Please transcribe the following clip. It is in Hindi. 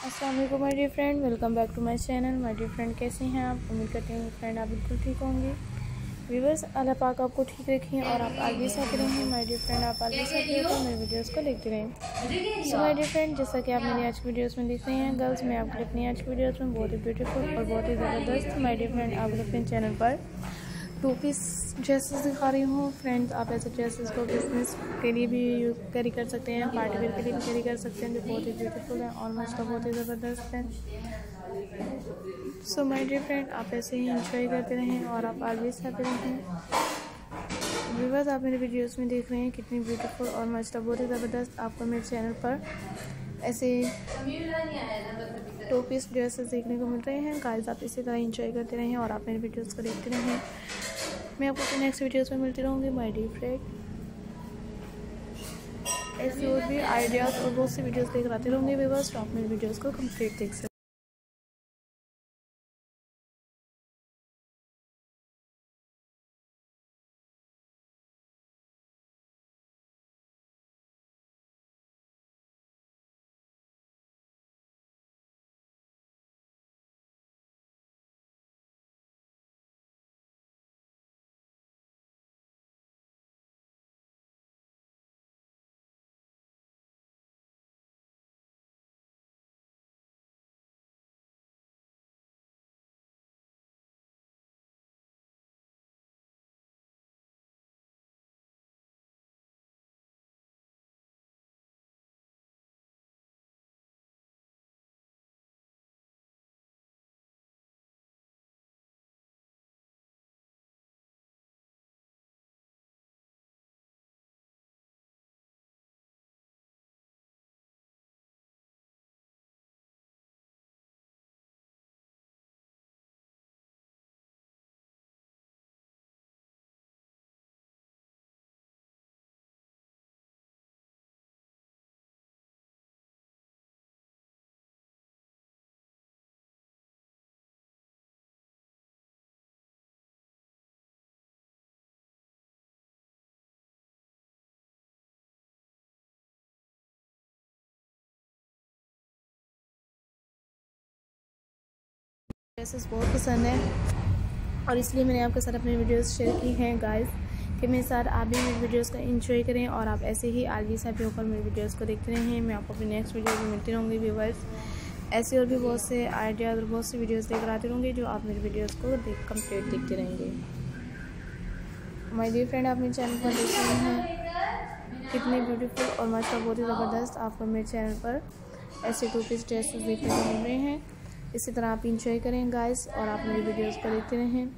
अस्सलाम वालेकुम my dear friend welcome back to my channel my dear friend कैसे हैं आप? उम्मीद करती हूँ फ्रेंड आप बिल्कुल ठीक होंगे। व्यूवर्स अल्लाह पाक आपको ठीक रखें और आप आगे साथ रहें। माय डियर फ्रेंड आप आगे साथ रहें तो मेरे वीडियोस को देखते रहें। सो माय डियर फ्रेंड जैसा कि आप मेरी आज की वीडियोस में देख रहे हैं गर्ल्स मैं आपको अपनी आज की वीडियोस में बहुत ही ब्यूटीफुल और बहुत ही ज़बरदस्त माय डियर फ्रेंड आप अपने चैनल पर टू पीस ड्रेसेस दिखा रही हूँ। फ्रेंड्स आप ऐसे ड्रेसेस को बिज़नेस के लिए भी कैरी कर सकते हैं पार्टी वेयर के लिए भी कैरी कर सकते हैं, जो बहुत ही ब्यूटीफुल है ऑलमोस्ट तो बहुत ही ज़बरदस्त है। सो माय डियर फ्रेंड आप ऐसे ही इंजॉय करते रहें और आप ऑलवेज आते रहें। व्यूवर्स आप मेरे वीडियोस में देख रहे हैं कितनी ब्यूटीफुल और मस्त बहुत ही ज़बरदस्त आपको मेरे चैनल पर ऐसे टू पीस ड्रेसेस देखने को मिल रहे हैं। गाइस आप इसी तरह इंजॉय करते रहें और आप मेरे वीडियोस को देखते रहें। मैं आपको अपने नेक्स्ट वीडियोस में मिलती रहूँगी माय डी फ्रेंड ऐसे और भी आइडियाज़ और बहुत सी वीडियोस देख रहती रहूँगी बस टॉप मेरे वीडियोस को कंप्लीट देख सकते ड्रेसेस बहुत पसंद है। और इसलिए मैंने आपके साथ अपनी वीडियोस शेयर की हैं गाइस कि मेरे साथ आप भी मेरी वीडियोस का एंजॉय करें और आप ऐसे ही आलवी साहब के ऊपर मेरी वीडियोस को देखते रहें। मैं आपको अपनी नेक्स्ट वीडियो में मिलती रहूँगी व्यूवर्स ऐसे और भी बहुत से आइडियाज़ और बहुत सी वीडियोस लेकर आती रहूँगी, जो आप मेरी वीडियोस को देख कंप्लीट देखते रहेंगे। माय डियर फ्रेंड आप मेरे चैनल पर देख रहे हैं कितने ब्यूटीफुल और मस्त बहुत ही ज़बरदस्त आपको मेरे चैनल पर ऐसे टू पीस ड्रेसेस देखने को मिल रहे हैं। इसी तरह आप इंजॉय करें गाइस और आप मेरी वीडियोस को देखते रहें।